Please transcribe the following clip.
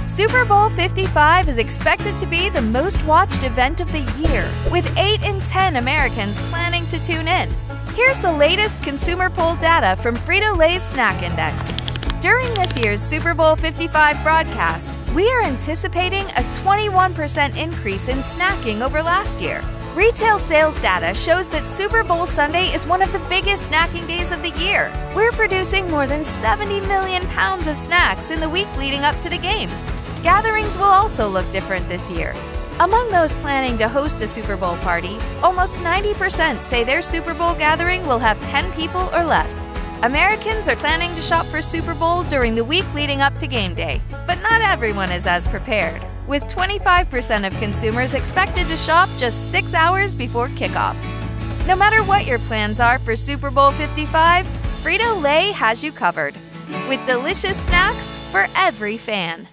Super Bowl 55 is expected to be the most watched event of the year, with 8 in 10 Americans planning to tune in. Here's the latest consumer poll data from Frito Lay's Snack Index. During this year's Super Bowl 55 broadcast, we are anticipating a 21% increase in snacking over last year. Retail sales data shows that Super Bowl Sunday is one of the biggest snacking days of the year. We're producing more than 70 million pounds of snacks in the week leading up to the game. Gatherings will also look different this year. Among those planning to host a Super Bowl party, almost 90% say their Super Bowl gathering will have 10 people or less. Americans are planning to shop for Super Bowl during the week leading up to game day, but not everyone is as prepared, with 25% of consumers expected to shop just six hours before kickoff. No matter what your plans are for Super Bowl 55, Frito Lay has you covered, with delicious snacks for every fan.